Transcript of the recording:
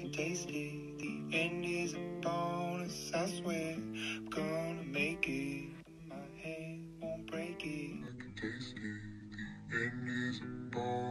can taste it. The end is a bonus, I swear. I'm gonna make it. My hand won't break it. I can taste it. The end is a bonus.